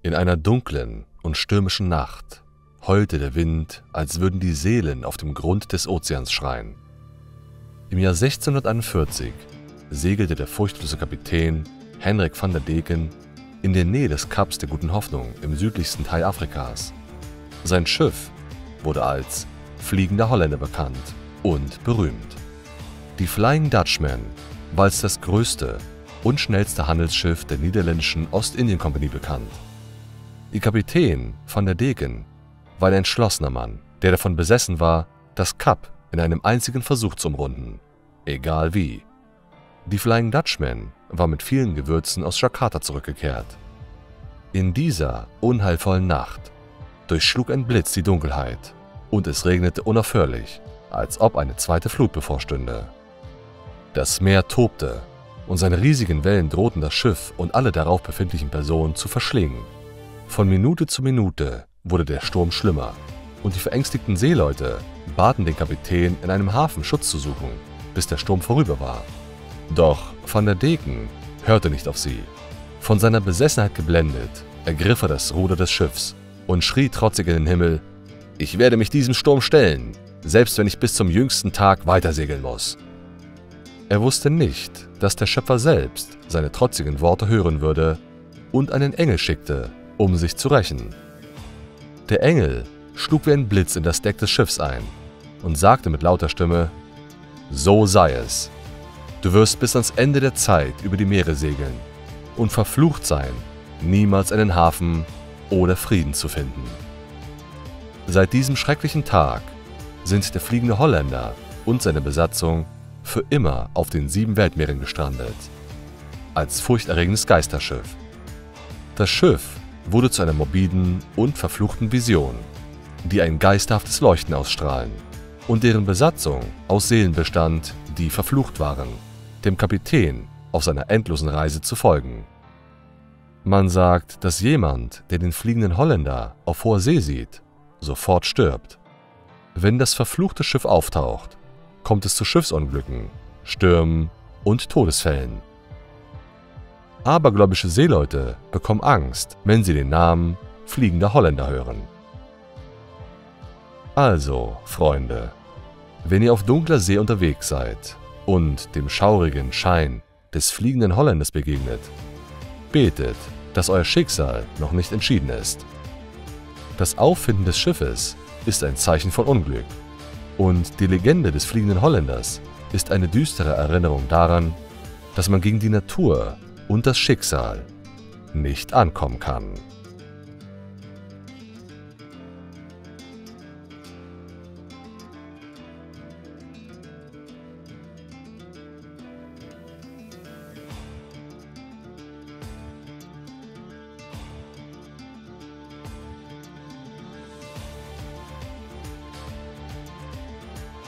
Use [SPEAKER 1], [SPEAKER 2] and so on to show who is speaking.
[SPEAKER 1] In einer dunklen und stürmischen Nacht heulte der Wind, als würden die Seelen auf dem Grund des Ozeans schreien. Im Jahr 1641 segelte der furchtlose Kapitän Henrik van der Deken in der Nähe des Kaps der Guten Hoffnung im südlichsten Teil Afrikas. Sein Schiff wurde als Fliegender Holländer bekannt und berühmt. Die Flying Dutchman war als das größte und schnellste Handelsschiff der niederländischen Ostindien-Kompanie bekannt. Ihr Kapitän van der Deken war ein entschlossener Mann, der davon besessen war, das Kap in einem einzigen Versuch zu umrunden, egal wie. Die Flying Dutchman war mit vielen Gewürzen aus Jakarta zurückgekehrt. In dieser unheilvollen Nacht durchschlug ein Blitz die Dunkelheit und es regnete unaufhörlich, als ob eine zweite Flut bevorstünde. Das Meer tobte und seine riesigen Wellen drohten das Schiff und alle darauf befindlichen Personen zu verschlingen. Von Minute zu Minute wurde der Sturm schlimmer und die verängstigten Seeleute baten den Kapitän, in einem Hafen Schutz zu suchen, bis der Sturm vorüber war. Doch Van der Deken hörte nicht auf sie. Von seiner Besessenheit geblendet, ergriff er das Ruder des Schiffs und schrie trotzig in den Himmel, ich werde mich diesem Sturm stellen, selbst wenn ich bis zum jüngsten Tag weitersegeln muss. Er wusste nicht, dass der Schöpfer selbst seine trotzigen Worte hören würde und einen Engel schickte, um sich zu rächen. Der Engel schlug wie ein Blitz in das Deck des Schiffs ein und sagte mit lauter Stimme, So sei es. Du wirst bis ans Ende der Zeit über die Meere segeln und verflucht sein, niemals einen Hafen oder Frieden zu finden. Seit diesem schrecklichen Tag sind der fliegende Holländer und seine Besatzung für immer auf den sieben Weltmeeren gestrandet. Als furchterregendes Geisterschiff. Das Schiff wurde zu einer morbiden und verfluchten Vision, die ein geisterhaftes Leuchten ausstrahlen und deren Besatzung aus Seelen bestand, die verflucht waren, dem Kapitän auf seiner endlosen Reise zu folgen. Man sagt, dass jemand, der den fliegenden Holländer auf hoher See sieht, sofort stirbt. Wenn das verfluchte Schiff auftaucht, kommt es zu Schiffsunglücken, Stürmen und Todesfällen. Abergläubische Seeleute bekommen Angst, wenn sie den Namen Fliegender Holländer hören. Also, Freunde, wenn ihr auf dunkler See unterwegs seid und dem schaurigen Schein des fliegenden Holländers begegnet, betet, dass euer Schicksal noch nicht entschieden ist. Das Auffinden des Schiffes ist ein Zeichen von Unglück und die Legende des fliegenden Holländers ist eine düstere Erinnerung daran, dass man gegen die Natur und das Schicksal nicht ankommen kann.